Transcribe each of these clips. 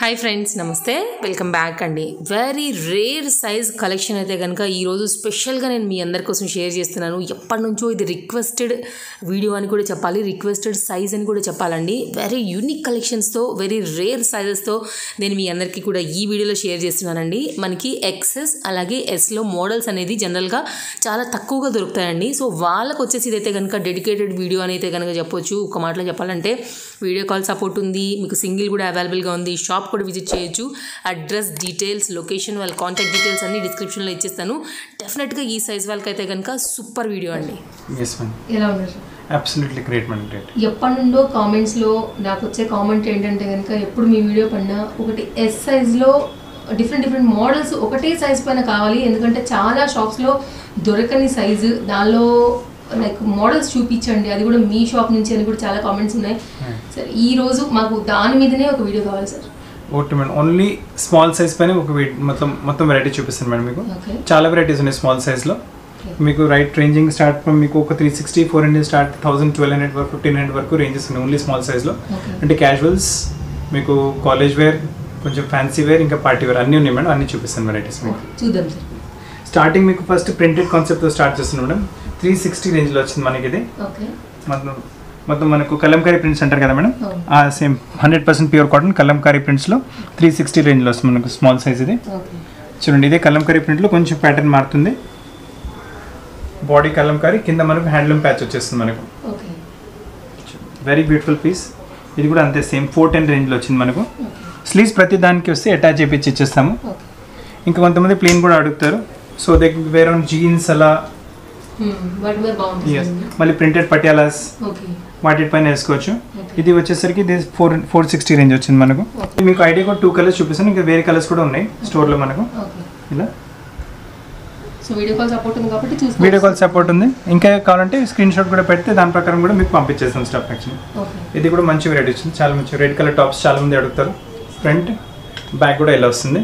Hi friends నమస్తే. Welcome back అండి. Very rare size collection అయితే కనుక ఈరోజు స్పెషల్గా నేను మీ అందరి కోసం షేర్ చేస్తున్నాను. ఎప్పటి నుంచో ఇది రిక్వెస్టెడ్ వీడియో అని కూడా చెప్పాలి. రిక్వెస్టెడ్ సైజ్ అని కూడా చెప్పాలండి. వెరీ యూనిక్ కలెక్షన్స్తో వెరీ రేర్ సైజెస్తో నేను మీ అందరికీ కూడా ఈ వీడియోలో షేర్ చేస్తున్నానండి. మనకి ఎక్సెస్ అలాగే ఎస్లో మోడల్స్ అనేది జనరల్గా చాలా తక్కువగా దొరుకుతాయండి. సో వాళ్ళకు వచ్చేసి ఇదైతే కనుక డెడికేటెడ్ వీడియో అని అయితే కనుక చెప్పొచ్చు. ఒక మాటలో చెప్పాలంటే వీడియో కాల్ సపోర్ట్ ఉంది. మీకు సింగిల్ కూడా అవైలబుల్గా ఉంది. షాప్ కూడా విజిట్ చేయొచ్చు. అడ్రస్ డీటెయిల్స్ లొకేషన్ వాళ్ళ కాంటాక్ట్ డీటెయిల్స్ అన్ని డిస్క్రిప్షన్లో ఇచ్చేస్తాను. డెఫినెట్గా ఈ సైజ్ వాళ్ళకి అయితే కనుక సూపర్ వీడియో అండి. ఎలా ఉన్నారు అబ్సల్యూట్లీ గ్రేట్ గ్రేట్ ఎప్పటి నుండో కామెంట్స్లో నాకు వచ్చే కామెంట్ ఏంటంటే కనుక ఎప్పుడు మీ వీడియో పడినా ఒకటి ఎస్ సైజ్లో డిఫరెంట్ డిఫరెంట్ మోడల్స్ ఒకటే సైజ్ పైన కావాలి. ఎందుకంటే చాలా షాప్స్లో దొరకని సైజు దానిలో లైక్ మోడల్స్ చూపించండి. అది కూడా మీ షాప్ నుంచి అని కూడా చాలా కామెంట్స్ ఉన్నాయి. సార్ ఈ రోజు మాకు దాని మీదనే ఒక వీడియో కావాలి sir okay madam. Only small size పైన ఒక మొత్తం మొత్తం వెరైటీ చూపిస్తాను మేడం మీకు. చాలా వెరైటీస్ ఉన్నాయి స్మాల్ సైజ్లో మీకు రైట్ రేంజింగ్ స్టార్ట్ ఫ్రమ్ మీకు ఒక three sixty four hundred start thousand twelve hundred వరకు ఫిఫ్టీన్ హండ్రెడ్ వరకు రేంజెస్ ఉన్నాయి ఓన్లీ స్మాల్ సైజ్లో అంటే క్యాజువల్స్ మీకు కాలేజ్ వేర్ కొంచెం ఫ్యాన్సీ వేర్ ఇంకా పార్టీ వేర్ అన్నీ ఉన్నాయి మేడం. అన్ని చూపిస్తాను వెరైటీస్ మీకు. చూద్దాం సార్ స్టార్టింగ్ మీకు ఫస్ట్ ప్రింటెడ్ కాన్సెప్ట్తో స్టార్ట్ చేస్తున్నాం మేడం. త్రీ సిక్స్టీ రేంజ్లో వచ్చింది మనకి ఇది మొత్తం మొత్తం మనకు కలంకారీ ప్రింట్స్ అంటారు కదా మేడం. ఆ same hundred percent pure cotton Kalamkari ప్రింట్స్లో three sixty రేంజ్లో వస్తుంది మనకు స్మాల్ సైజ్ ఇది. చూడండి ఇదే కలంకారీ ప్రింట్లో కొంచెం ప్యాటర్న్ మారుతుంది. బాడీ కలంకారీ కింద మనకు హ్యాండ్లూమ్ ప్యాచ్ వచ్చేస్తుంది మనకు. వెరీ బ్యూటిఫుల్ పీస్ ఇది కూడా అంతే సేమ్ ఫోర్ టెన్ రేంజ్లో వచ్చింది మనకు. స్లీవ్స్ ప్రతి దానికి వస్తే అటాచ్ చేపించి ఇచ్చేస్తాము. ఇంకా కొంతమంది ప్లేన్ కూడా అడుగుతారు. సో దే వేరే జీన్స్ అలా వాటి మీద బాగుంటుంది yes. మళ్ళీ ప్రింటెడ్ పటియాలాస్ వాటిపైన వేసుకోవచ్చు. ఇది వచ్చేసరికి ఇది ఫోర్ ఫోర్ సిక్స్టీ రేంజ్ వచ్చింది మనకు. మీకు ఐడియా కూడా టూ కలర్స్ చూపిస్తాను. ఇంకా వేరే కలర్స్ కూడా ఉన్నాయి స్టోర్లో మనకు. ఇలా. వీడియో కాల్ సపోర్ట్ ఉంది కాబట్టి చూసుకోవచ్చు. వీడియో కాల్ సపోర్ట్ ఉంది. ఇంకా కావాలంటే స్క్రీన్ షాట్ కూడా పెడితే దాని ప్రకారం కూడా మీకు పంపించేస్తాం స్టాఫ్ యాక్చువల్లీ ఇది కూడా మంచి వెరైటీ వచ్చింది. చాలా మంచి రెడ్ కలర్ టాప్స్ చాలా మంది అడుగుతారు. ఫ్రంట్ బ్యాక్ కూడా ఇలా వస్తుంది.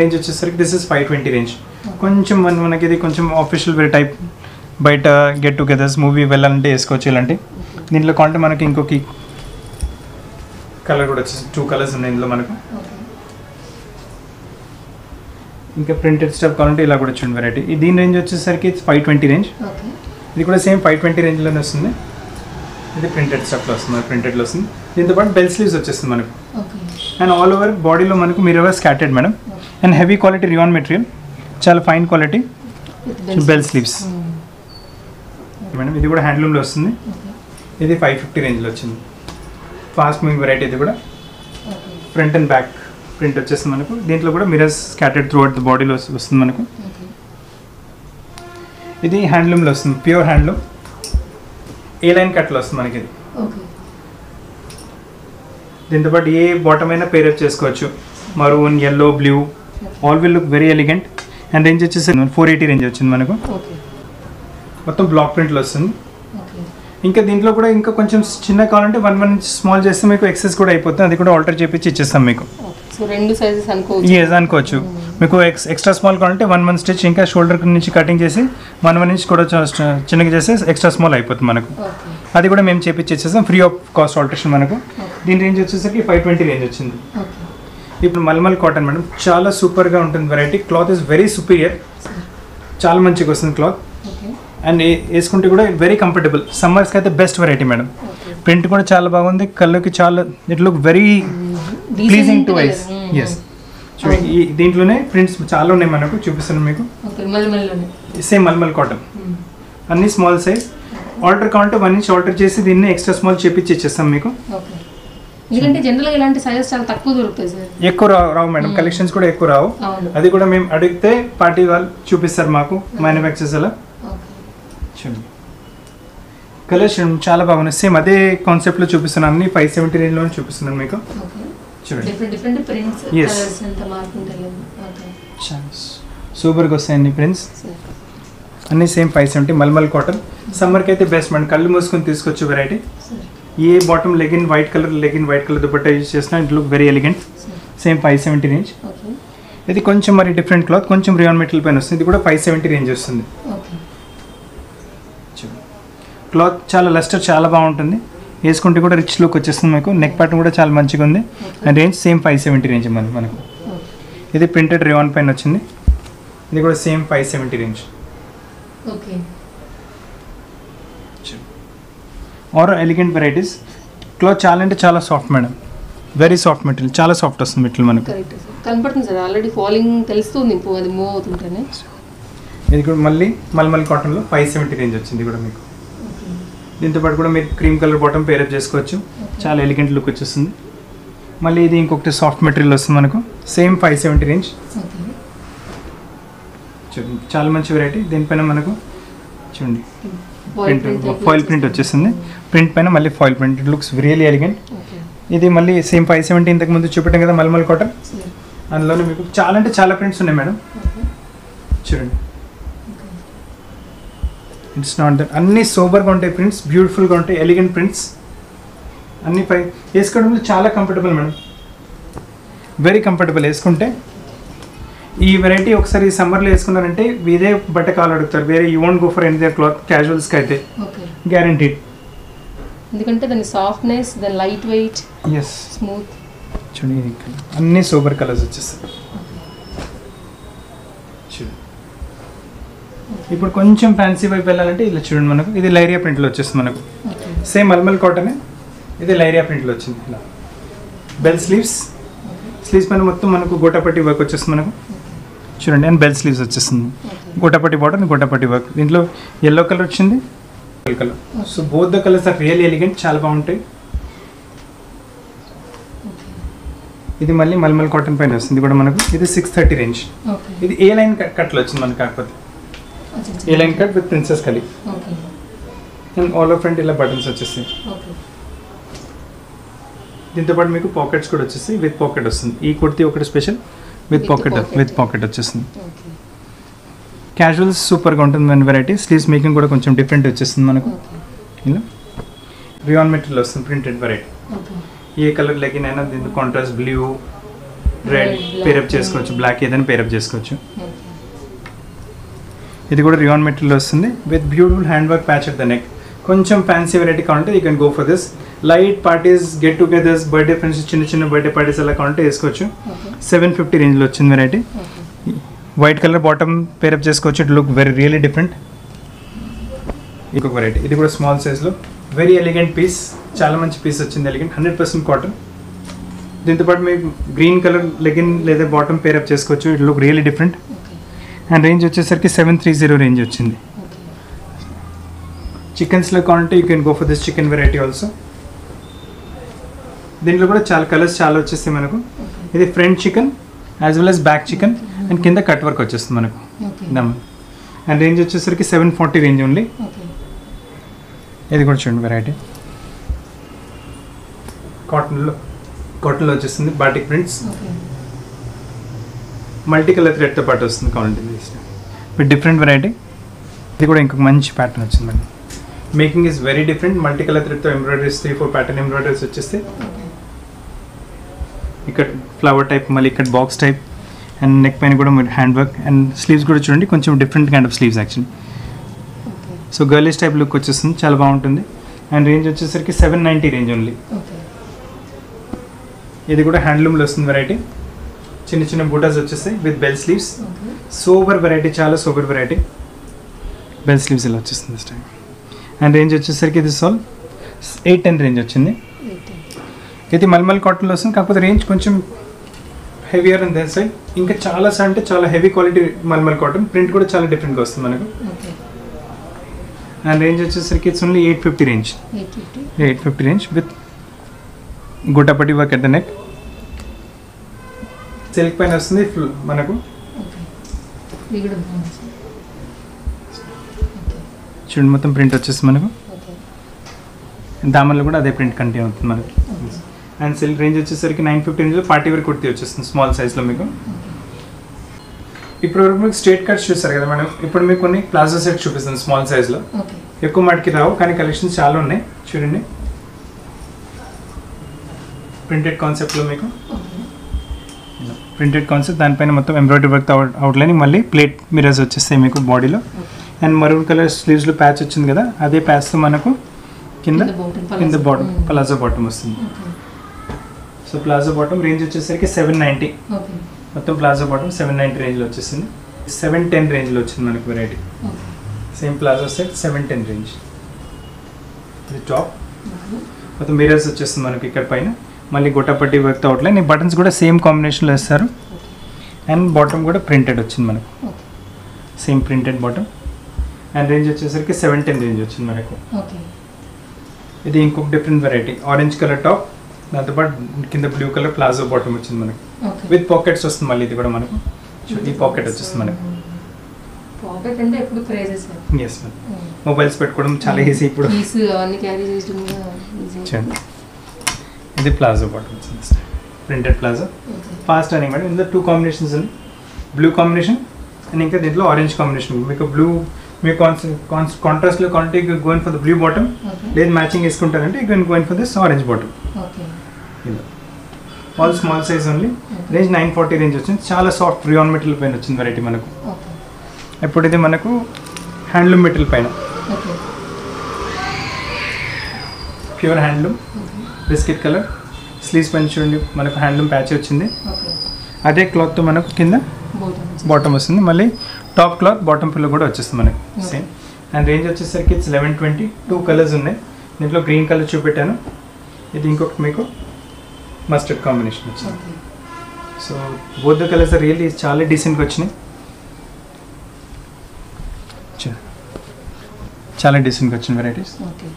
రేంజ్ వచ్చేసరికి this is five twenty range కొంచెం మన మనకి ఇది కొంచెం ఆఫీషియల్ వేర్ టైప్ బయట గెట్ టుగెదర్స్ మూవీ వెళ్ళాలంటే వేసుకోవచ్చు ఇలాంటి. దీంట్లో కావాలంటే మనకి ఇంకొక కలర్ కూడా వచ్చేసి టూ కలర్స్ ఉన్నాయి ఇందులో మనకు. ఇంకా ప్రింటెడ్ స్టఫ్ కావాలంటే ఇలా కూడా చూడండి వెరైటీ దీని రేంజ్ వచ్చేసరికి ఫైవ్ ట్వంటీ రేంజ్ ఇది కూడా సేమ్ ఫైవ్ ట్వంటీ రేంజ్లోనే వస్తుంది. ఇది ప్రింటెడ్ స్టఫ్లో వస్తుంది ప్రింటెడ్లో వస్తుంది. దీంతో పాటు బెల్ స్లీవ్స్ వచ్చేస్తుంది మనకు. అండ్ ఆల్ ఓవర్ బాడీలో మనకు mirror scattered madam and heavy quality rayon material చాలా fine quality bell sleeves madam ఇది కూడా హ్యాండ్లూమ్లో వస్తుంది. ఇది ఫైవ్ ఫిఫ్టీ రేంజ్లో వచ్చింది. ఫాస్ట్ మూవింగ్ వెరైటీ ఇది కూడా. ఫ్రంట్ అండ్ బ్యాక్ ప్రింట్ వచ్చేస్తుంది మనకు. దీంట్లో కూడా mirrors scattered throughout the బాడీలో వస్తుంది మనకు. ఇది హ్యాండ్లూమ్లో వస్తుంది. ప్యూర్ హ్యాండ్లూమ్ ఏ లైన్ కట్లో వస్తుంది మనకి ఇది. ఓకే. దీంతో పాటు ఏ బాటమ్ అయినా పేరప్ చేసుకోవచ్చు. Maroon yellow blue all will look very elegant and range వచ్చేసి ఫోర్ ఎయిటీ రేంజ్ వచ్చింది మనకు. మొత్తం బ్లాక్ ప్రింట్లో వస్తుంది. ఇంకా దీంట్లో కూడా ఇంకా కొంచెం చిన్న కావాలంటే వన్ వన్ ఇంచ్ స్మాల్ చేస్తే మీకు ఎక్సెస్ కూడా అయిపోతుంది. అది కూడా ఆల్టర్ చేపించి ఇచ్చేస్తాం మీకు. సో రెండు సైజెస్ అనుకోవచ్చు. అనుకోవచ్చు. మీకు ఎక్స్ ఎక్స్ట్రా స్మాల్ కావాలంటే వన్ వన్ స్టిచ్ ఇంకా షోల్డర్ నుంచి కటింగ్ చేసి వన్ వన్ ఇంచ్ కూడా చిన్నగా చేస్తే ఎక్స్ట్రా స్మాల్ అయిపోతుంది మనకు. అది కూడా మేము చేపించి ఇచ్చేస్తాం. ఫ్రీ ఆఫ్ కాస్ట్ ఆల్టరేషన్ మనకు. దీని రేంజ్ వచ్చేసరికి ఫైవ్ ట్వంటీ రేంజ్ వచ్చింది. ఇప్పుడు మల్మల్ కాటన్ మేడం చాలా సూపర్గా ఉంటుంది variety cloth is very superior చాలా మంచిగా వస్తుంది క్లాత్ అండ్ వేసుకుంటే కూడా వెరీ కంఫర్టబుల్ సమ్మర్స్కి అయితే బెస్ట్ వెరైటీ మేడం ప్రింట్ కూడా చాలా బాగుంది. కళ్ళకి చాలా it look very pleasing to eyes yes ఈ దీంట్లోనే ప్రింట్స్ చాలా ఉన్నాయి మనకు చూపిస్తాను మీకు. సేమ్ మల్మల్ కాటన్ అన్ని స్మాల్ సైజ్ ఆర్డర్ కావాలంటే వన్ ఇంచ్ ఆర్డర్ చేసి దీన్ని ఎక్స్ట్రా స్మాల్ చేపించి ఇచ్చేస్తాం మీకు. ఎందుకంటే జనరల్గా ఇలాంటి సైజెస్ చాలా తక్కువ దొరుకుతాయి సార్ ఎక్కువ రావు రావు మేడం కలెక్షన్స్ కూడా ఎక్కువ రావు. అది కూడా మేము అడిగితే పార్టీ వాళ్ళు చూపిస్తారు మాకు మ్యానుఫ్యాక్చర్స్ అలా. చూడండి కలర్స్ చాలా బాగున్నాయి. సేమ్ అదే కాన్సెప్ట్లో చూపిస్తున్నాను అన్ని ఫైవ్ సెవెంటీ రేంజ్లోనే చూపిస్తున్నాను మీకు. చూడండి. ఓకే. సూపర్గా వస్తాయి అన్ని ప్రింట్స్ అన్ని same five seventy malmal cotton. సమ్మర్కి అయితే బెస్ట్ మేడం కళ్ళు మూసుకొని తీసుకోవచ్చు వెరైటీ ఏ bottom legging white colour legging white colour dupatta use చేసిన it look very elegant same five seventy range ఇది కొంచెం మరి డిఫరెంట్ క్లాత్ కొంచెం రియాన్ మెటీరియల్ పైన వస్తుంది. ఇది కూడా ఫైవ్ సెవెంటీ రేంజ్ వస్తుంది. క్లాత్ చాలా లస్టర్ చాలా బాగుంటుంది. వేసుకుంటే కూడా రిచ్ లుక్ వచ్చేస్తుంది మీకు. నెక్ పార్ట్ కూడా చాలా మంచిగా ఉంది. And range same five seventy range మనకి. మనకు ఇది ప్రింటెడ్ రివాన్ పైన వచ్చింది. ఇది కూడా same five seventy range okay are elegant varieties cloth చాలా అంటే చాలా soft madam very soft material చాలా సాఫ్ట్ వస్తుంది మెటీరియల్ మనకు. కనపడుతుంది సార్ ఆల్రెడీ ఫాలింగ్ తెలుస్తుంది అది మూవ్ అవుతుంటేనే. ఇది కూడా మళ్ళీ మల్మల్ కాటన్లో ఫైవ్ సెవెంటీ రేంజ్ వచ్చింది కూడా మీకు. దీంతో పాటు కూడా మీరు క్రీమ్ కలర్ బాటమ్ పేరప్ చేసుకోవచ్చు. చాలా ఎలిగెంట్ లుక్ వచ్చేస్తుంది. మళ్ళీ ఇది ఇంకొకటి సాఫ్ట్ మెటీరియల్ వస్తుంది మనకు. సేమ్ ఫైవ్ సెవెంటీ రేంజ్ చూడండి చాలా మంచి వెరైటీ దీనిపైన మనకు చూడండి ప్రింట్ ఫాయిల్ ప్రింట్ వచ్చేసింది ప్రింట్ పైన మళ్ళీ foil print looks really elegant ఇది మళ్ళీ సేమ్ ఫైవ్ సెవెంటీ ఇంతకు ముందు చూపెట్టాం కదా మల్మల్ కాటన్ అందులోనే మీకు చాలా అంటే చాలా ప్రింట్స్ ఉన్నాయి మేడం. చూడండి. ఇట్స్ నాట్ దట్ అన్ని సూపర్గా ఉంటాయి ప్రింట్స్ బ్యూటిఫుల్గా ఉంటాయి ఎలిగెంట్ ప్రింట్స్ అన్ని పై వేసుకోవడంలో చాలా కంఫర్టబుల్ మేడం వెరీ కంఫర్టబుల్ వేసుకుంటే ఈ వెరైటీ ఒకసారి సమ్మర్లో వేసుకున్నారంటే ఇదే బట్ట కాలు అడుగుతారు. వేరే you won't go for any cloth క్యాజువల్స్కి అయితే. గ్యారంటీడ్ ఎందుకంటే దాని సాఫ్ట్నెస్ దాని లైట్ వెయిట్ ఎస్ స్మూత్ చూడండి. అన్ని సూపర్ కలర్స్ వచ్చేస్తాయి చూడండి ఇప్పుడు కొంచెం ఫ్యాన్సీ వైపు వెళ్ళాలంటే ఇలా చూడండి మనకు. ఇది లైరియా ప్రింట్లో వచ్చేస్తుంది మనకు. సేమ్ మల్మల్ కాటనే ఇది లైరియా ప్రింట్లో వచ్చింది ఇలా. బెల్ స్లీవ్స్ స్లీవ్స్ పైన మొత్తం మనకు గోటాపట్టి వర్క్ వచ్చేస్తుంది మనకు. చూడండి అండ్ బెల్ స్లీవ్స్ వచ్చేస్తుంది. గోటాపట్టి బాటమ్ గోటాపట్టి వర్క్ దీంట్లో ఎల్లో కలర్ వచ్చింది. Colour so both the colours are real elegant చాలా బాగుంటాయి. ఇది మళ్ళీ మల్మల్ కాటన్ పైన వస్తుంది. ఇది కూడా మనకు. ఇది సిక్స్ థర్టీ రేంజ్ ఇది ఏ లైన్ కట్ కట్లో వచ్చింది మనకు కాకపోతే? A line cut with princess కలి అండ్ ఆల్ ఫ్రంట్ ఇలా బటన్స్ వచ్చేస్తాయి ఓకే దీంతో పాటు మీకు పాకెట్స్ కూడా వచ్చేసి విత్ పాకెట్ వస్తుంది. ఈ కుర్తీ ఒకటి special with pocket. With pocket వచ్చేస్తుంది. క్యాజువల్స్ సూపర్గా ఉంటుంది మన వెరైటీ స్లీవ్స్ మేకింగ్ కూడా కొంచెం డిఫరెంట్ వచ్చేస్తుంది మనకు. ఇలా. రియాన్ మెటీరియల్ వస్తుంది ప్రింటెడ్ వెరైటీ ఏ కలర్ లెగిన్ అయినా దీంతో contrast blue red. Pair up చేసుకోవచ్చు. బ్లాక్ ఏదైనా పేరప్ చేసుకోవచ్చు. ఇది కూడా రియాన్ మెటీరియల్ వస్తుంది. With beautiful hand work patch of the neck కొంచెం ఫ్యాన్సీ వెరైటీ కావాలంటే you can go for this light parties get togethers birthday friends చిన్న చిన్న బర్త్డే పార్టీస్ అలా కావాలంటే వేసుకోవచ్చు. సెవెన్ ఫిఫ్టీ రేంజ్లో వచ్చింది variety white colour bottom pair up చేసుకోవచ్చు. It look very really different ఇంకొక వెరైటీ ఇది కూడా స్మాల్ సైజ్లో వెరీ ఎలిగెంట్ పీస్ చాలా మంచి పీస్ వచ్చింది ఎలిగెంట్ హండ్రెడ్ పర్సెంట్ కాటన్ దీంతో పాటు మీకు గ్రీన్ కలర్ లెగిన్ లేదా బాటమ్ పేరప్ చేసుకోవచ్చు. It look really different and range వచ్చేసరికి సెవెన్ త్రీ జీరో రేంజ్ వచ్చింది. చికెన్స్లో కావాలంటే you can go for this chikan variety also దీంట్లో కూడా చాలా కలర్స్ చాలా వచ్చేస్తాయి మనకు. ఇది front chikan as well as back chikan and కింద కట్ వర్క్ వచ్చేస్తుంది మనకు. దమ్ అండ్ రేంజ్ వచ్చేసరికి seven forty range only okay ఇది కూడా చూడండి వెరైటీ కాటన్లో కాటన్లో వచ్చేస్తుంది. బాటిక్ ప్రింట్స్ మల్టీ కలర్ థ్రెడ్తో పాటు వస్తుంది కావాలంటే విత్ డిఫరెంట్ వెరైటీ ఇది కూడా ఇంకొక మంచి ప్యాటర్న్ వచ్చింది madam making is very different multi colour థ్రెడ్తో embroideries three four pattern embroideries వచ్చేస్తే ఇక్కడ ఫ్లవర్ టైప్ మళ్ళీ ఇక్కడ బాక్స్ టైప్ అండ్ నెక్ పైన కూడా మీరు హ్యాండ్ వర్క్ అండ్ స్లీవ్స్ కూడా చూడండి. కొంచెం different kind of sleeves actually okay so girlish type look వచ్చేస్తుంది. చాలా బాగుంటుంది. అండ్ రేంజ్ వచ్చేసరికి సెవెన్ నైంటీ రేంజ్ ఓన్లీ ఇది కూడా హ్యాండ్లూమ్లో వస్తుంది వెరైటీ చిన్న చిన్న బూటాస్ వచ్చేస్తాయి with bell sleeves super variety చాలా సూపర్ వెరైటీ బెల్ స్లీవ్స్ ఇలా వచ్చేస్తుంది టైం అండ్ రేంజ్ వచ్చేసరికి ఇది సాల్ ఎయిట్ టెన్ రేంజ్ వచ్చింది. ఇది మల్మల్ కాటన్లో వస్తుంది కాకపోతే రేంజ్ కొంచెం హెవియర్ అండ్ దెన్ సైడ్ ఇంకా చాలా అంటే చాలా heavy quality mulmul cotton print కూడా చాలా డిఫరెంట్గా వస్తుంది మనకు. అండ్ రేంజ్ వచ్చేసరికి it's only eight fifty range eight fifty eight fifty range with గుట్టపట్టి work at the neck silk పైన వస్తుంది ఫుల్ మనకు చూడండి మొత్తం ప్రింట్ వచ్చేస్తుంది మనకు. దామన్లో కూడా అదే ప్రింట్ కంటిన్యూ అవుతుంది మనకు. అండ్ సిల్క్ రేంజ్ వచ్చేసరికి నైన్ ఫిఫ్టీ రేంజ్లో ఫార్టీ వరకు కుర్తీ వచ్చేస్తుంది స్మాల్ సైజ్లో మీకు. ఇప్పుడు వరకు మీకు స్ట్రేట్ కట్స్ చూస్తారు కదా మేడం ఇప్పుడు మీకు కొన్ని ప్లాజో సెట్ చూపిస్తుంది స్మాల్ సైజ్లో. ఎక్కువ మటుకి రావు కానీ కలెక్షన్స్ చాలా ఉన్నాయి. చూడండి. ప్రింటెడ్ కాన్సెప్ట్లో మీకు. ప్రింటెడ్ కాన్సెప్ట్ దానిపైన మొత్తం ఎంబ్రాయిడరీ వర్క్ అవుట్లైన్ మళ్ళీ ప్లేట్ మిరర్స్ వచ్చేస్తాయి మీకు బాడీలో అండ్ మరూన్ కలర్ స్లీవ్స్లో ప్యాచ్ వచ్చింది కదా అదే ప్యాచ్తో మనకు కింద కింద. బాటమ్. ప్లాజో బాటమ్ వస్తుంది. సో ప్లాజో బాటమ్ రేంజ్ వచ్చేసరికి సెవెన్ నైంటీ మొత్తం ప్లాజో బాటమ్ సెవెన్ నైంటీ రేంజ్లో వచ్చేసింది. సెవెన్ టెన్ రేంజ్లో వచ్చింది మనకి variety same palazzo set seven ten range ఇది టాప్ మొత్తం మిరర్స్ వచ్చేస్తుంది మనకి ఇక్కడ పైన. మళ్ళీ గొట్టపట్టి వర్క్ అవుట్లైన్ ఈ బటన్స్ కూడా సేమ్ కాంబినేషన్లో వేస్తారు. అండ్ బాటమ్ కూడా ప్రింటెడ్ వచ్చింది మనకు. Same printed bottom. And range వచ్చేసరికి సెవెన్ టెన్ రేంజ్ వచ్చింది మనకు. ఇది ఇంకొక different variety. Orange colour top దాంతోపాటు కింద బ్లూ కలర్ ప్లాజో బాటమ్ వచ్చింది మనకు. విత్ పాకెట్స్ వస్తుంది మళ్ళీ ఇది కూడా మనకు. ఈ పాకెట్ వచ్చేస్తుంది మనకు. పాకెట్ అంటే ఎప్పుడు క్రేజెస్ ఎస్ మ్యామ్ మొబైల్స్ పెట్టుకోవడం చాలా ఈజీ ఇప్పుడు. కీస్ అవన్నీ క్యారీ చేయడం కూడా ఈజీ చూడండి ఇది ప్లాజో బాటమ్ వచ్చింది. ప్రింటెడ్ ప్లాజో ఫాస్ట్ అని మేడం ఇందులో టూ కాంబినేషన్స్ ఉంది. బ్లూ కాంబినేషన్ అండ్ ఇంకా దీంట్లో ఆరెంజ్ కాంబినేషన్ మీకు బ్లూ మీ కాంట్రాస్ట్లో quantity going for the blue bottom లేదు matching వేసుకుంటారంటే can going for this orange bottom ఇలా all small size only range nine forty range వచ్చింది. చాలా సాఫ్ట్ రియాన్ మెటీరియల్ పైన వచ్చింది వెరైటీ మనకు. ఇప్పుడు ఇది మనకు హ్యాండ్లూమ్ మెటీరియల్ పైన. Pure handloom biscuit colour. Sleeves పైన చూడండి మనకు హ్యాండ్లూమ్ ప్యాచ్ వచ్చింది. అదే క్లాత్తో మనకు కింద బోటం బాటమ్ వస్తుంది. మళ్ళీ టాప్ క్లాత్ బాటమ్ పిల్లో కూడా వచ్చేస్తుంది మనకి. సేమ్ అండ్ రేంజ్ వచ్చేసరికి it's eleven twenty. Two colours ఉన్నాయి. దీంట్లో గ్రీన్ కలర్ చూపెట్టాను. ఇది ఇంకొకటి మీకు మస్టర్డ్ కాంబినేషన్ వచ్చింది. So both the colours really చాలా డీసెంట్గా వచ్చినాయి. చాలా డీసెంట్గా వచ్చిన వెరైటీస్ ఓకే.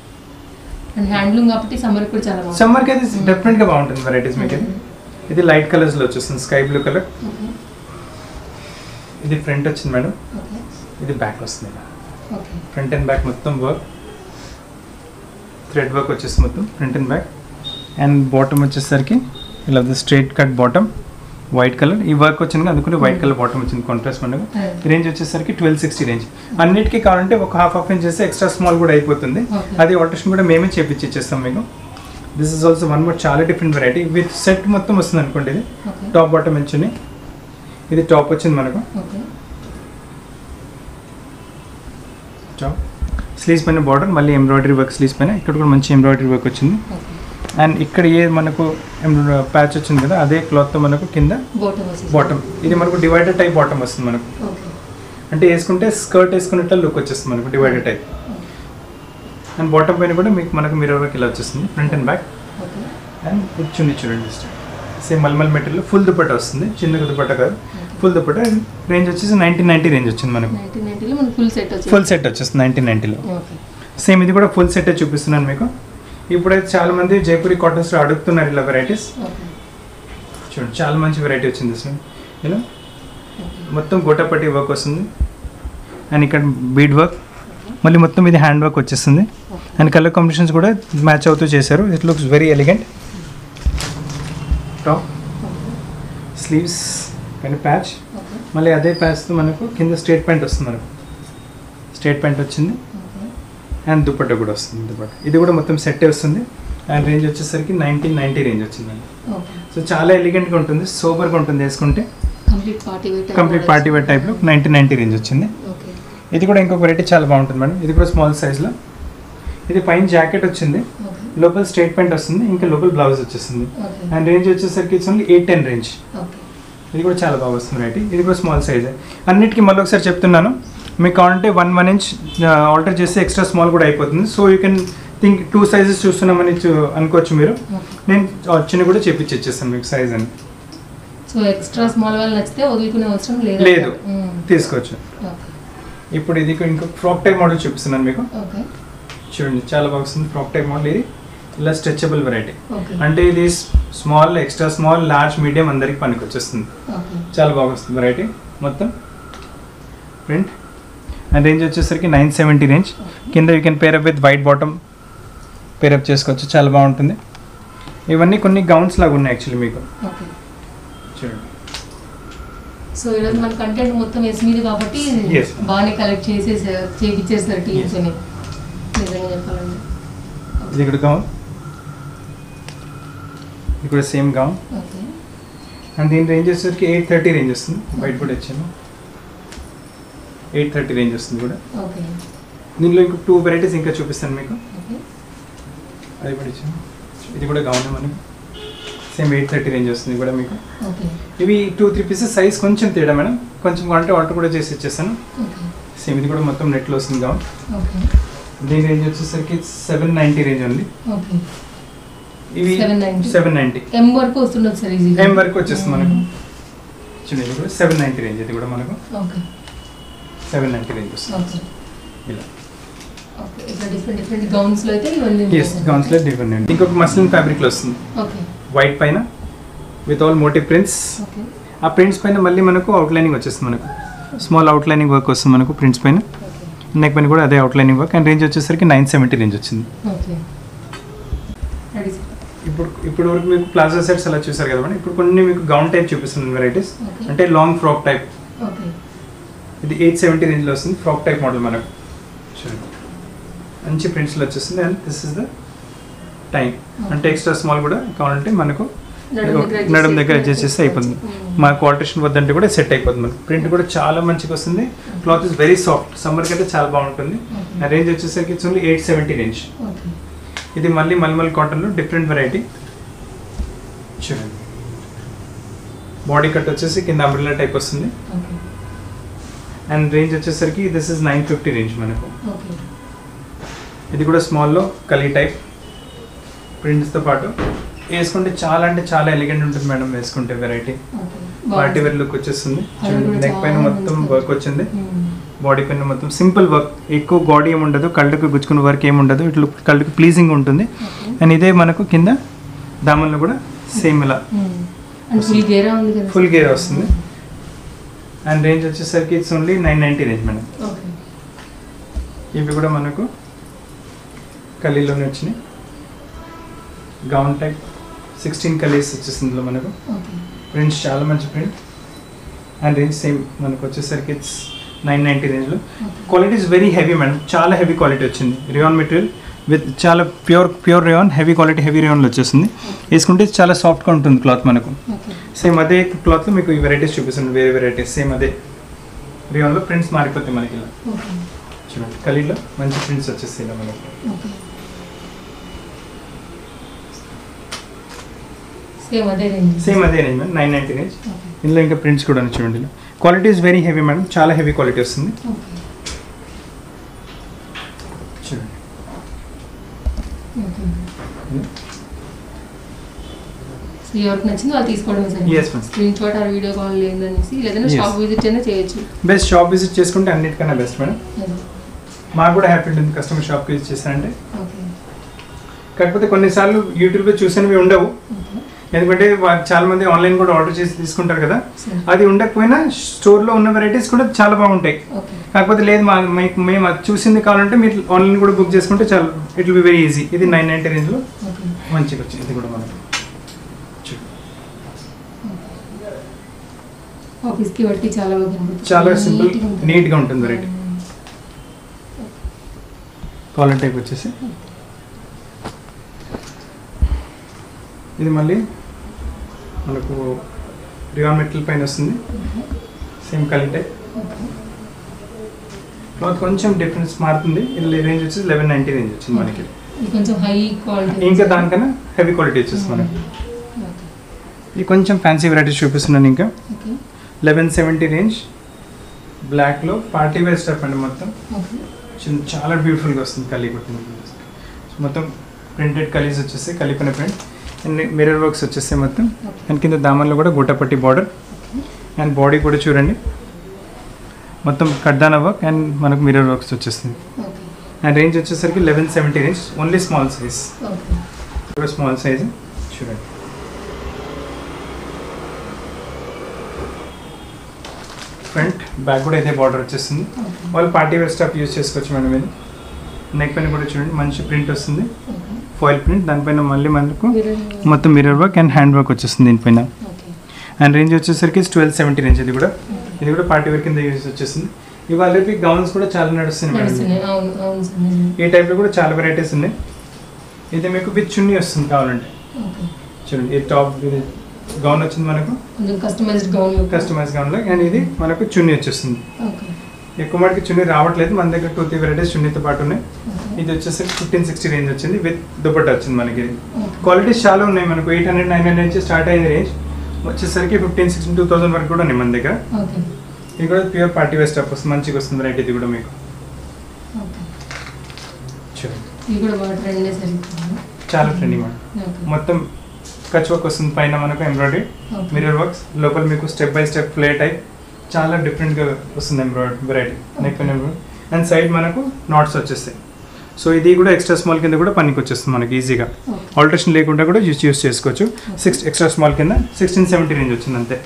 అండ్ హ్యాండ్లూమ్ కాబట్టి సమ్మర్ కూడా చాలా బాగుంది సమ్మర్కి అయితే డెఫినెట్గా బాగుంటుంది వెరైటీస్ మీకు. ఇది ఇది లైట్ కలర్స్లో వచ్చేస్తుంది స్కై బ్లూ కలర్ ఇది ఫ్రంట్ వచ్చింది మేడం. ఇది బ్యాక్ వస్తుంది. ఫ్రంట్ అండ్ బ్యాక్ మొత్తం వర్క్ థ్రెడ్ వర్క్ వచ్చేసి మొత్తం front and back and bottom వచ్చేసరికి ఇలా straight cut bottom white colour. ఈ వర్క్ వచ్చింది అందుకని వైట్ కలర్ బాటమ్ వచ్చింది కాంట్రాస్ట్ మనకు రేంజ్ వచ్చేసరికి ట్వెల్వ్ సిక్స్టీ రేంజ్ అన్నిటికీ కావాలంటే ఒక హాఫ్ హాఫ్ ఇంచ్ చేస్తే ఎక్స్ట్రా స్మాల్ కూడా అయిపోతుంది. అది ఆల్టరేషన్ కూడా మేమే చేపించి ఇచ్చేస్తాం మీకు. This is also one more చాలా డిఫరెంట్ వెరైటీ విత్ సెట్ మొత్తం వస్తుంది అనుకోండి ఇది. టాప్ బాటమ్ ఇచ్చింది ఇది టాప్ వచ్చింది మనకు. టాప్ స్లీవ్స్ పైన బార్డర్ మళ్ళీ ఎంబ్రాయిడరీ వర్క్ స్లీవ్స్ పైన. ఇక్కడ కూడా మంచి ఎంబ్రాయిడరీ వర్క్ వచ్చింది. అండ్ ఇక్కడ ఏ మనకు ప్యాచ్ వచ్చింది కదా అదే క్లాత్తో మనకు కింద బాటమ్ ఇది మనకు డివైడర్ టైప్ బాటమ్ వస్తుంది మనకు. అంటే వేసుకుంటే స్కర్ట్ వేసుకున్నట్టు లుక్ వచ్చేస్తుంది మనకు డివైడర్ టైప్ అండ్ బాటమ్ పైన కూడా మీకు మనకు మిర్రర్ వర్క్ ఇలా వచ్చేస్తుంది ఫ్రంట్ అండ్ బ్యాక్ అండ్ ఇది చున్నీ చూడండి same mulmul material full dupatta వస్తుంది చిన్న దుపట్ట కాదు. ఫుల్ దుపట్ట రేంజ్ వచ్చేసి నైన్టీన్ నైన్టీ రేంజ్ వచ్చింది మనకు. ఫుల్ సెట్ వచ్చింది ఫుల్ సెట్ వచ్చేస్తుంది నైన్టీన్ నైన్టీలో సేమ్ ఇది కూడా ఫుల్ సెట్ చూపిస్తున్నాను మీకు. ఇప్పుడైతే చాలా మంది జైపూరి కాటన్స్లో అడుగుతున్నారు ఇలా వెరైటీస్ చూడండి చాలా మంచి వెరైటీ వచ్చింది అసలు. ఇలా మొత్తం గోటపట్టి వర్క్ వస్తుంది. అండ్ ఇక్కడ బీడ్ వర్క్ మళ్ళీ మొత్తం ఇది హ్యాండ్ వర్క్ వచ్చేస్తుంది. అండ్ కలర్ కాంబినేషన్స్ కూడా మ్యాచ్ అవుతూ చేశారు. It looks very elegant top sleeves పైన ప్యాచ్ మళ్ళీ అదే ప్యాచ్తో మనకు కింద స్ట్రేట్ ప్యాంట్ వస్తుంది మనకు. స్ట్రేట్ ప్యాంట్ వచ్చింది. అండ్ దుపట్ట కూడా వస్తుంది దుపట్ట. ఇది కూడా మొత్తం సెట్ వస్తుంది. అండ్ రేంజ్ వచ్చేసరికి నైన్టీన్ నైంటీ రేంజ్ వచ్చిందండి సో చాలా ఎలిగెంట్గా ఉంటుంది సూపర్గా ఉంటుంది వేసుకుంటే. కంప్లీట్ పార్టీ వేర్ టైప్లో నైన్టీన్ నైంటీ రేంజ్ వచ్చింది. ఇది కూడా ఇంకొక వెరైటీ చాలా బాగుంటుంది మేడం. ఇది కూడా స్మాల్ సైజ్లో ఇది పైన జాకెట్ వచ్చింది. లోపల స్ట్రేట్ ప్యాంట్ వస్తుంది ఇంకా లోపల బ్లౌజ్ వచ్చేస్తుంది. అండ్ రేంజ్ వచ్చేసరికి ఓన్లీ ఎయిట్ టెన్ రేంజ్ ఇది కూడా చాలా బాగా వస్తుంది వెరైటీ ఇది కూడా స్మాల్ సైజే అన్నిటికీ మళ్ళీ ఒకసారి చెప్తున్నాను. మీకు కావాలంటే వన్ వన్ ఇంచ్ ఆల్టర్ చేస్తే ఎక్స్ట్రా స్మాల్ కూడా అయిపోతుంది. So you can think two sizes చూస్తున్నామని అనుకోవచ్చు మీరు. నేను చిన్న కూడా చెప్పించి ఇచ్చేస్తాను మీకు సైజ్ అని. సో ఎక్స్ట్రా స్మాల్ వాళ్ళు నచ్చితే వదులుకునే అవసరం లేదు? లేదు. మ్మ్. తీసుకోవచ్చు. ఇప్పుడు ఇది ఇంకో ఫ్రాక్ టైప్ మోడల్ చూపిస్తున్నాను మీకు. చూడండి చాలా బాగా వస్తుంది ఫ్రాక్ టైప్ మోడల్ ఇది. ఇలా స్ట్రెచబుల్ వెరైటీ అంటే ఇది small extra small large medium అందరికి పనికి వచ్చేస్తుంది చాలా బాగా వస్తుంది వెరైటీ మొత్తం. ప్రింట్ అండ్ రేంజ్ వచ్చేసరికి నైన్ సెవెంటీ రేంజ్ కింద you can pair up with white bottom pair up చేసుకోవచ్చు. చాలా బాగుంటుంది. ఇవన్నీ కొన్ని గౌన్స్ లాగా ఉన్నాయి యాక్చువల్లీ మీకు. ఓకే చూడండి. సో ఈరోజు మన కంటెంట్ మొత్తం ఎస్ మీద కాబట్టి. బాగానే కలెక్ట్ చేసేసారు చేపించేస్తారు టీమ్స్ అని నిజంగా చెప్పాలండి ఇది ఇక్కడ గౌన్ ఇది కూడా సేమ్ గౌన్ అండ్ దీని రేంజ్ వచ్చేసరికి ఎయిట్ థర్టీ రేంజ్ వస్తుంది. బయట కూడా ఇచ్చాను ఎయిట్ థర్టీ రేంజ్ వస్తుంది కూడా. ఓకే. దీనిలో ఇంకో టూ వెరైటీస్ ఇంకా చూపిస్తాను మీకు. అది కూడా ఇచ్చాము ఇది కూడా గౌన్ మనకి సేమ్ ఎయిట్ థర్టీ రేంజ్ వస్తుంది కూడా మీకు. ఓకే. ఇవి టూ త్రీ పీసెస్ సైజ్ కొంచెం తేడా మేడం. కొంచెం అంటే ఆర్డర్ కూడా చేసి ఇచ్చేస్తాను. సేమ్ ఇది కూడా మొత్తం నెట్లో వస్తుంది గౌన్ ఓకే. దీని రేంజ్ వచ్చేసరికి సెవెన్ నైంటీ రేంజ్ ఉంది ఇవి 790. సెవెన్ నైంటీ ఎం వరకు ఈజీ ఎం వరకు వచ్చేస్తుంది మనకు. చూడండి సెవెన్ నైంటీ రేంజ్ ఇది కూడా మనకు. ఓకే. సెవెన్ నైంటీ రేంజ్ వస్తుంది ఇలా ఎస్ గౌన్స్లో డిఫరెంట్ ఇంకొక మస్లిన్ ఫ్యాబ్రిక్లో వస్తుంది. వైట్ పైన విత్ ఆల్ మోటివ్ ప్రింట్స్ ఆ ప్రింట్స్ పైన మళ్ళీ మనకు అవుట్లైనింగ్ వచ్చేస్తుంది మనకు. స్మాల్ అవుట్లైనింగ్ వర్క్ వస్తుంది మనకు ప్రింట్స్ పైన. నెక్ పైన కూడా అదే అవుట్లైనింగ్ వర్క్ అండ్ రేంజ్ వచ్చేసరికి నైన్ సెవెంటీ రేంజ్ వచ్చింది. ఇప్పుడు ఇప్పుడు వరకు మీకు ప్లాజా సెట్స్ అలా చూసారు కదా మేడం. ఇప్పుడు కొన్ని మీకు గౌన్ టైప్ చూపిస్తున్నాను వెరైటీస్. అంటే లాంగ్ ఫ్రాక్ టైప్ ఇది ఎయిట్ సెవెంటీ రేంజ్లో వస్తుంది. ఫ్రాక్ టైప్ మోడల్ మనకు. చూడండి మంచి ప్రింట్స్లో వచ్చేస్తుంది. And this is the time అంటే ఎక్స్ట్రా స్మాల్ కూడా కావాలంటే మనకు నడుం దగ్గర అడ్జస్ట్ చేస్తే అయిపోతుంది. మా క్వాలిటేషన్ వద్దంటే కూడా సెట్ అయిపోతుంది మనకు. ప్రింట్ కూడా చాలా మంచిగా వస్తుంది. క్లాత్ ఇస్ వెరీ సాఫ్ట్ సమ్మర్కి అయితే చాలా బాగుంటుంది. ఆ రేంజ్ వచ్చేసరికి it's only eight seventy range okay ఇది మళ్ళీ మల్మల్ కాటన్లో డిఫరెంట్ వెరైటీ చూడండి బాడీ కట్ వచ్చేసి కింద అంబ్రిల్లా టైప్ వస్తుంది. ఓకే అండ్ రేంజ్ వచ్చేసరికి this is nine fifty range మనకు. ఇది కూడా స్మాల్లో కలీ టైప్ ప్రింట్స్తో పాటు. వేసుకుంటే చాలా అంటే చాలా ఎలిగెంట్ ఉంటుంది మేడం వేసుకుంటే వెరైటీ పార్టీ వేర్ లుక్ వచ్చేస్తుంది. నెక్ పైన చాలా మొత్తం వర్క్ వచ్చింది. బాడీ పైన మొత్తం సింపుల్ వర్క్ ఎక్కువ బాడీ ఏమి ఉండదు కళ్ళకు గుచ్చుకున్న వర్క్ ఏమి ఉండదు. ఇట్లా కళ్ళకు ప్లీజింగ్ ఉంటుంది. అండ్ ఇదే మనకు కింద దామన్లో కూడా సేమ్ ఇలా. ఫుల్ ఫుల్ గేర్ వస్తుంది. అండ్ రేంజ్ వచ్చేసరికి it's only nine ninety range madam. ఇవి కూడా మనకు కలీలోనే వచ్చినాయి. గౌన్ టైప్ సిక్స్టీన్ కలీస్ వచ్చేసింది ఇందులో మనకు. ప్రింట్స్ చాలా మంచి ప్రింట్ అండ్ రేంజ్ సేమ్ మనకు వచ్చేసరికి ఇట్స్ నైన్ నైంటీ రేంజ్లో. Quality is very heavy madam. చాలా హెవీ క్వాలిటీ వచ్చింది. రియాన్ మెటీరియల్ విత్ చాలా pure pure rayon heavy quality heavy రియాన్లో వచ్చేసింది వేసుకుంటే చాలా సాఫ్ట్గా ఉంటుంది క్లాత్ మనకు. సేమ్ అదే క్లాత్లో మీకు ఈ వెరైటీస్ చూపిస్తుంది వేరే వెరైటీస్. సేమ్ అదే రియాన్లో ప్రింట్స్ మారిపోతాయి మనకి ఇలా. చూడండి కలీలో మంచి ప్రింట్స్ వచ్చేస్తాయి ఇలా మనకి. సేమ్ అదే range. Madam nine ninety range ఇందులో ఇంకా ప్రింట్స్ కూడా చూడండి quality is very heavy madam చాలా హెవీ క్వాలిటీ వస్తుంది ఓకే చూడండి ఓకే సో ఎవరికి నచ్చిందో వాళ్ళు తీసుకోవడమే sir Yes, ma'am. Screenshot ఆ వీడియో కాల్ లేదనేసి లేదంటే Yes. షాప్ విజిట్ అయినా చేయొచ్చు. బెస్ట్ షాప్ విజిట్ చేసుకుంటే అన్నిటికన్నా బెస్ట్ మేడం. మాకు కూడా హ్యాపీ ఉంటుంది కస్టమర్ షాప్కి విజిట్ చేశారంటే ఓకే. కాకపోతే కొన్నిసార్లు యూట్యూబ్లో చూసినవి ఉండవు. ఎందుకంటే చాలా మంది ఆన్లైన్ కూడా ఆర్డర్ చేసి తీసుకుంటారు కదా. అది ఉండకపోయినా స్టోర్లో ఉన్న వెరైటీస్ కూడా చాలా బాగుంటాయి. కాకపోతే లేదు మా మీకు మేము అది చూసింది కావాలంటే మీరు ఆన్లైన్ కూడా బుక్ చేసుకుంటే చాలా it will be very easy ఇది నైన్ నైంటీ రేంజ్లో మంచిగా వచ్చింది. ఇది కూడా మనకు. ఆఫీస్కి బట్టి చాలా బాగా కనబడుతుంది చాలా సింపుల్ Neat గా ఉంటుంది. వెరైటీ. కాలర్ టైప్ వచ్చేసి. ఇది మళ్ళీ మనకు రియాన్ మెటల్ పైన వస్తుంది. సేమ్ కలర్ టైప్ క్లాత్ కొంచెం డిఫరెన్స్ మారుతుంది. ఇది రేంజ్ వచ్చేసి లెవెన్ నైంటీ రేంజ్ వచ్చింది మనకి. కొంచెం హై క్వాలిటీ ఇంకా దానికన్నా హెవీ క్వాలిటీ వచ్చేసి మనకి. ఇది కొంచెం ఫ్యాన్సీ వెరైటీస్ చూపిస్తున్నాను ఇంకా. లెవెన్ సెవెంటీ రేంజ్ బ్లాక్లో పార్టీ వేర్ స్టఫ్ అండి మొత్తం. చిన్న చాలా బ్యూటిఫుల్గా వస్తుంది కలీ కొట్టిన మొత్తం ప్రింటెడ్ కలీస్ వచ్చేసి కలిపిన ప్రింట్ అండ్ మిర్రర్ వర్క్స్ వచ్చేస్తాయి మొత్తం. అండ్ కింద దామన్లో కూడా గుట్టపట్టి బార్డర్ అండ్ బాడీ కూడా చూడండి. మొత్తం కడ్దానా వర్క్ అండ్ మనకు మిర్రర్ వర్క్స్ వచ్చేస్తుంది. అండ్ రేంజ్ వచ్చేసరికి eleven seventy range only small size small size చూడండి. ఫ్రంట్ బ్యాక్ కూడా ఇదే బార్డర్ వచ్చేస్తుంది. వాళ్ళు పార్టీ వేర్ స్టాఫ్ యూజ్ చేసుకోవచ్చు మేడం ఇది నెక్ పైన కూడా చూడండి మంచి ప్రింట్ వస్తుంది. ఫాయిల్ ప్రింట్ దానిపైన మళ్ళీ మనకు మొత్తం mirror work and hand work వచ్చేస్తుంది దీనిపైన అండ్ రేంజ్ వచ్చేసరికి ట్వెల్వ్ సెవెంటీ రేంజ్ ఇది కూడా. ఇది కూడా పార్టీ వేర్ కింద యూజ్ వచ్చేస్తుంది. ఇవాళ రేపు గౌన్స్ కూడా చాలా నడుస్తుంది మేడం. నడుస్తున్నాయి. నిజమే. ఈ టైప్లో కూడా చాలా వెరైటీస్ ఉన్నాయి. ఇది మీకు విత్ చున్నీ వస్తుంది కావాలంటే. చూడండి ఈ టాప్ గౌన్ వచ్చింది మనకు? కొంచెం కస్టమైజ్డ్ గౌన్ కస్టమైజ్ గౌన్లో అండ్ ఇది మనకు చున్నీ వచ్చేస్తుంది. ఎక్కువ మటుకు చున్నీ రావట్లేదు. మన దగ్గర టూ త్రీ వెరైటీస్ చున్నీతో పాటు ఉన్నాయి. ఇది వచ్చేసరికి ఫిఫ్టీన్ సిక్స్టీ రేంజ్ వచ్చింది. విత్ దుపట్టా వచ్చింది మనకి క్వాలిటీస్ చాలా ఉన్నాయి మనకు. ఎయిట్ హండ్రెడ్ నైన్ హండ్రెడ్ నుంచి స్టార్ట్ అయింది రేంజ్ వచ్చేసరికి ఫిఫ్టీన్ సిక్స్టీన్ టూ థౌసండ్ వరకు కూడా ఉన్నాయి మన దగ్గర. ఇది కూడా ప్యూర్ పార్టీ వేర్ స్టఫ్ వస్తుంది మంచిగా వస్తుంది రైట్ ఇది కూడా మీకు. చాలా ట్రెండింగ్ మేడం మొత్తం కచ్ వర్క్ వస్తుంది పైన మనకు ఎంబ్రాయిడరీ ఓకే మిర్రర్ వర్క్స్ లోపల మీకు step by step play type చాలా డిఫరెంట్గా వస్తుంది ఎంబ్రాయిడరీ వెరైటీ నెక్ పైన ఎంబ్రాయిడరీ అండ్ సైడ్ మనకు నాట్స్ వచ్చేస్తాయి. సో ఇది కూడా ఎక్స్ట్రా స్మాల్ కింద కూడా పనికి వచ్చేస్తుంది మనకి ఈజీగా ఆల్టరేషన్ లేకుండా కూడా యూస్ యూస్ చేసుకోవచ్చు. సిక్స్ ఎక్స్ట్రా స్మాల్ కింద సిక్స్టీన్ సెవెంటీ రేంజ్ వచ్చింది అంతే.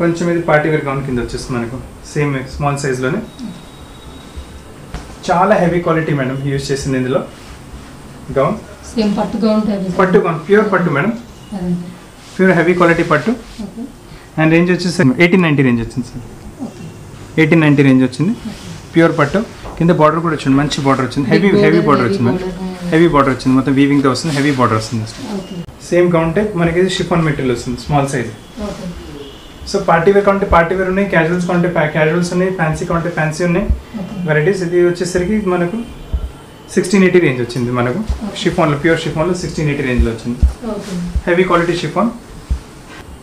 కొంచెం ఇది పార్టీ వేర్ గౌన్ కింద వచ్చేస్తుంది మనకు. సేమ్ స్మాల్ సైజ్లోనే చాలా హెవీ క్వాలిటీ మేడం యూస్ చేసింది ఇందులో. గౌన్ సేమ్ పట్టుగా ఉంటాయి పట్టు గౌన్ ప్యూర్ పట్టు మేడం. ప్యూర్ హెవీ క్వాలిటీ పట్టు. అండ్ రేంజ్ వచ్చేసి ఎయిటీన్ నైంటీ రేంజ్ వచ్చింది సార్. ఎయిటీన్ నైంటీ రేంజ్ వచ్చింది. ప్యూర్ పట్టు. కింద బార్డర్ కూడా వచ్చింది. మంచి బార్డర్ వచ్చింది. హెవీ హెవీ బార్డర్ వచ్చింది. హెవీ బార్డర్ వచ్చింది. మొత్తం వీవింగ్తో వస్తుంది. హెవీ బార్డర్ వస్తుంది. సేమ్ టైప్ మనకి షిఫాన్ మెటీరియల్ వస్తుంది. Small size so party wear కాంటే పార్టీ వేర్ ఉన్నాయి. క్యాజువల్స్ కాంటే క్యాజువల్స్ ఉన్నాయి. ఫ్యాన్సీ కాంటే ఫ్యాన్సీ ఉన్నాయి. వెరైటీస్ ఇది వచ్చేసరికి మనకు సిక్స్టీన్ ఎయిటీ రేంజ్ వచ్చింది మనకు. షిఫాన్లో ప్యూర్ షిఫాన్లో సిక్స్టీన్ ఎయిటీ రేంజ్లో వచ్చింది. Heavy quality chiffon.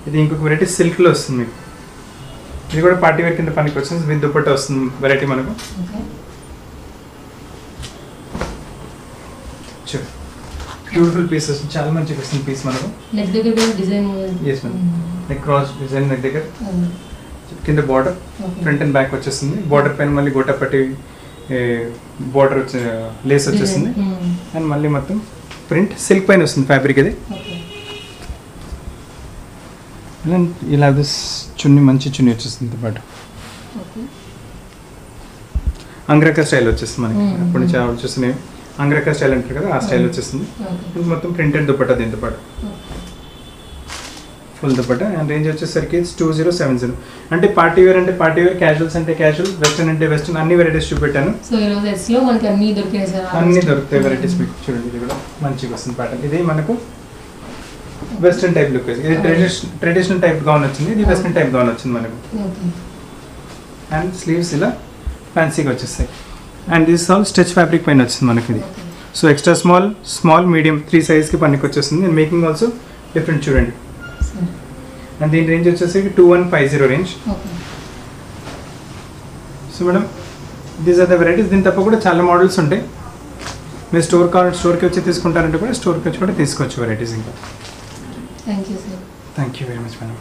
ఇది ఇంకొక వెరైటీ సిల్క్లో వస్తుంది మీకు. ఇది కూడా పార్టీ వేర్ కింద పనికి వచ్చింది. విత్ దుపట్టా వస్తుంది వెరైటీ మనకు. బ్యూటిఫుల్ పీస్ వస్తుంది. చాలా మంచిగా వస్తుంది పీస్ మనకు. నెక్ క్రాస్ డిజైన్ నెక్ దగ్గర. అదే. కింద బార్డర్. ఫ్రంట్ అండ్ బ్యాక్ వచ్చేస్తుంది. బార్డర్ పైన మళ్ళీ గోటపట్టి బార్డర్ వచ్చే లేస్ వచ్చేస్తుంది. మ్మ్. అండ్ మళ్ళీ మొత్తం ప్రింట్ సిల్క్ పైన వస్తుంది ఫ్యాబ్రిక్. And ఇలా చున్నీ మంచి చున్నీ వచ్చేస్తుంది పాటు. అంగ్రక స్టైల్ వచ్చేస్తుంది మనకి Mm. అప్పటి నుంచి వచ్చేస్తున్నాయి అంగ్రక స్టైల్ అంటారు కదా ఆ స్టైల్ వచ్చేస్తుంది ఓకే. ఇది మొత్తం ప్రింటెడ్ దుపట్టా దీంతో పాటు. ఫుల్ దుపట్టా అండ్ రేంజ్ వచ్చేసరికి టూ జీరో సెవెన్ జీరో అంటే పార్టీ వేర్ అంటే పార్టీ వేర్ క్యాజువల్స్ అంటే క్యాజువల్ వెస్టర్న్ అంటే వెస్టర్న్ అన్ని వెరైటీస్ చూపెట్టాను. సో ఈరోజు ఎస్లో మనకి అన్ని దొరికాయి సార్. అన్ని దొరుకుతాయి వెరైటీస్ మీకు. చూడండి ఇది కూడా మంచిగా వస్తుంది ప్యాటర్న్ ఇది మనకు వెస్టర్న్ టైప్ లుక్ ఇది ట్రెడిషనల్ ట్రెడిషనల్ టైప్ గౌన్ వచ్చింది. ఇది వెస్టర్న్ టైప్ గౌన్ వచ్చింది మనకు. అండ్ స్లీవ్స్ ఇలా ఫ్యాన్సీగా వచ్చేస్తాయి. And this all stitch fabric పైన వచ్చింది మనకి ఇది. So extra small small medium three సైజ్కి పనికి వచ్చేస్తుంది. అండ్ మేకింగ్ ఆల్సో డిఫరెంట్ చూడండి. అండ్ దీని రేంజ్ వచ్చేసరికి two one five zero range. So madam these are the varieties దీని తప్ప కూడా చాలా మోడల్స్ ఉంటాయి. మీరు స్టోర్ కావాలి స్టోర్కి వచ్చి తీసుకుంటారంటే కూడా స్టోర్కి వచ్చి కూడా తీసుకోవచ్చు వెరైటీస్ ఇంకా. Thank you sir thank you very much madam